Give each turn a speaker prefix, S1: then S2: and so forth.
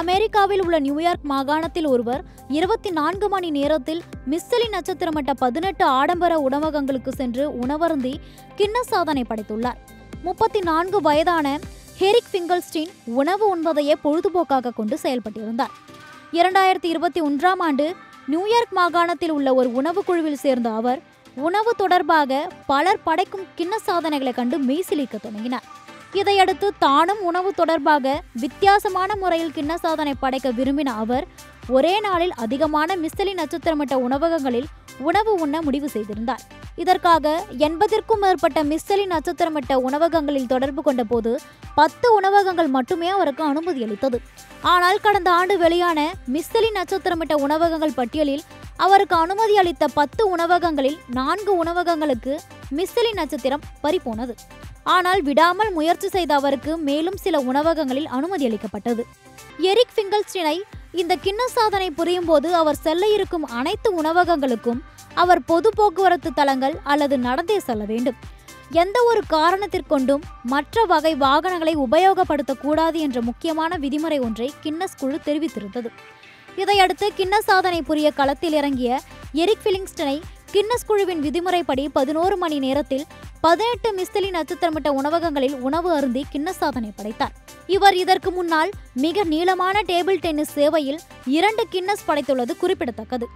S1: அமெரிக்காவில் உள்ள நியூயார்க் மாகாணத்தில் ஒருவர் இருபத்தி நான்கு மணி நேரத்தில் மிஸ்ஸலி நட்சத்திரமட்ட பதினெட்டு ஆடம்பர உணவகங்களுக்கு சென்று உணவருந்தி கிண்ண சாதனை படைத்துள்ளார். முப்பத்தி நான்கு வயதான ஹெரிக் ஃபிங்கல்ஸ்டீன் உணவு உண்பதையே பொழுதுபோக்காக கொண்டு செயல்பட்டிருந்தார். இரண்டாயிரத்தி இருபத்தி ஒன்றாம் ஆண்டு நியூயார்க் மாகாணத்தில் உள்ள ஒரு உணவு குழுவில் சேர்ந்த அவர் உணவு தொடர்பாக பலர் படைக்கும் கிண்ண சாதனைகளை கண்டு மெய்சிலிக்க தொடங்கினார். இதையடுத்து தானும் உணவு தொடர்பாக வித்தியாசமான முறையில் கிண்ண சாதனை படைக்க விரும்பின அவர் ஒரே நாளில் அதிகமான மிஸ்தலி நட்சத்திரமிட்ட உணவகங்களில் உணவு உண்ண முடிவு செய்திருந்தார். இதற்காக எண்பதிற்கும் மேற்பட்ட மிஸ்தலி நட்சத்திரமிட்ட உணவகங்களில் தொடர்பு கொண்ட போது பத்து உணவகங்கள் மட்டுமே அவருக்கு அனுமதி அளித்தது. ஆனால் கடந்த ஆண்டு வெளியான மிஸ்தலி நட்சத்திரமிட்ட உணவகங்கள் பட்டியலில் அவருக்கு அனுமதி அளித்த பத்து உணவகங்களில் நான்கு உணவகங்களுக்கு மிஸ்தலி நட்சத்திரம் பறிபோனது. ஆனால் விடாமல் முயற்சி செய்த அவருக்கு மேலும் சில உணவகங்களில் அனுமதி அளிக்கப்பட்டது. எரிக் ஃபிங்கல்ஸ்டினை இந்த கிண்ண சாதனை புரியும் போது அவர் செல்ல இருக்கும் அனைத்து உணவகங்களுக்கும் அவர் பொது போக்குவரத்து தளங்கள் அல்லது நடந்தே செல்ல வேண்டும். எந்த ஒரு காரணத்திற்கொண்டும் மற்ற வகை வாகனங்களை உபயோகப்படுத்தக்கூடாது என்ற முக்கியமான விதிமுறை ஒன்றை கின்னஸ் குழு தெரிவித்திருந்தது. இதையடுத்து கின்ன சாதனை புரிய களத்தில் இறங்கிய எரிக் ஃபிலிங்ஸ்டனை கின்னஸ் குழுவின் விதிமுறைப்படி பதினோரு மணி நேரத்தில் பதினெட்டு மிஸ்தலி நட்சத்திரமிட்ட உணவகங்களில் உணவு அருந்தி கின்னஸ் சாதனை படைத்தார். இவர் இதற்கு முன்னால் மிக நீளமான டேபிள் டென்னிஸ் சேவையில் இரண்டு கின்னஸ் படைத்துள்ளது குறிப்பிடத்தக்கது.